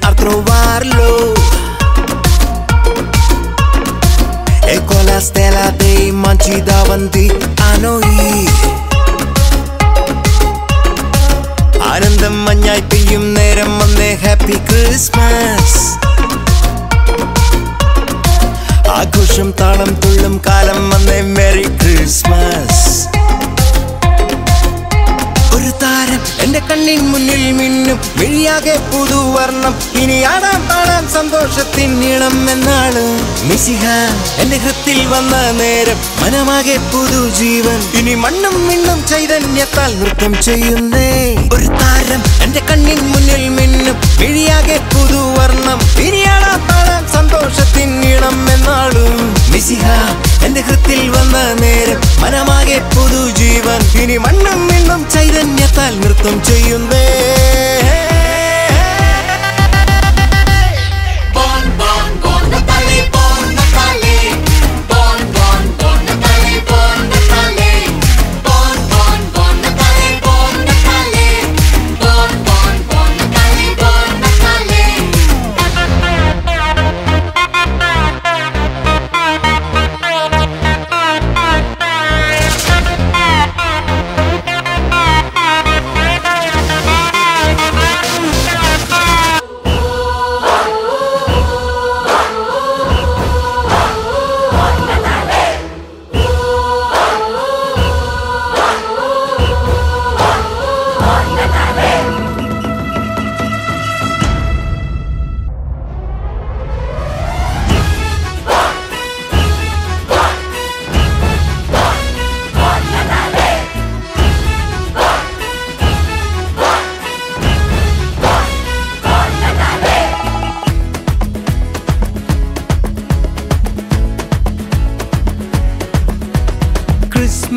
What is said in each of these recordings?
a trovarlo. E con la stella dei manci davanti a noi. ആനന്ദം മഞ്ഞായി പെയ്യും നേരം വന്നേ ഹാപ്പി ക്രിസ്മസ് ആഘോഷം താളം തുള്ളും കാലം വന്നേ മെറി ക്രിസ്മസ് താരം. എന്റെ കണ്ണിൻ മുന്നിൽ മിന്നും മിഴിയാകെ പുതുവർണം. ഇനി ആടാം പാടാം സന്തോഷത്തിൻ നീളം എന്നാണ് മിസിഹ എന്റെ ഹൃത്തിൽ വന്ന നേരം മനമാകെ പുതു ജീവൻ ഇനി മണ്ണും മിണ്ണും ചൈതന്യത്താൽ നൃത്തം ചെയ്യുന്നേ. ഒരു താരം എന്റെ കണ്ണിൻ മുന്നിൽ മിന്നും മിഴിയാകെ പുതുവർണം. ഇനി ആടാം പാടാം സന്തോഷത്തിൻ നീളം എന്നാൾ. മിസിഹ ഹൃത്തിൽ വന്ന നേരം മനമാകെ പുതുജീവൻ. ഇനി മണ്ണും നിന്നും ചൈതന്യത്താൽ നൃത്തം ചെയ്യുന്നേ.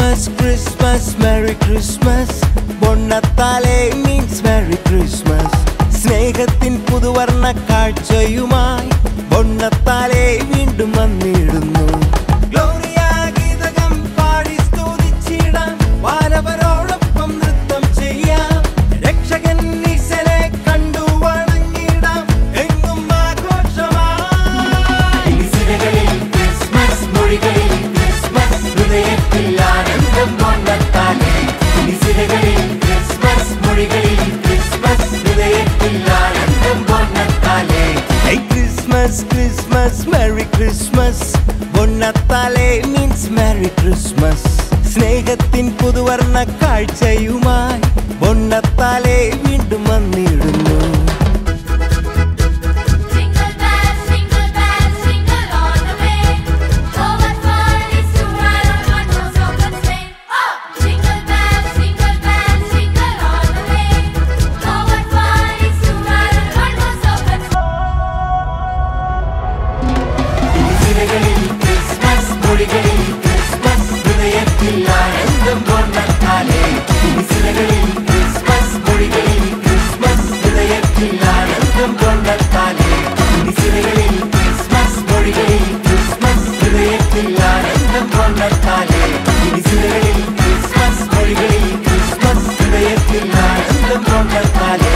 ക്രിസ്മസ് ക്രിസ്മസ് മെറി ക്രിസ്മസ് പൊണ്ണത്താലെ മീൻസ് മെറി ക്രിസ്മസ് സ്നേഹത്തിൻ പുതുവർണ കാഴ്ചയുമായി പൊണ്ണത്താലെ വീണ്ടും വന്നിടുന്നു. Christmas, Christmas, Merry Christmas പൊന്നത്താലെ മീൻസ് Merry Christmas സ്നേഹത്തിൻ പുതുവർണ കാഴ്ചയുമായി വന്നിടുന്നു control, no es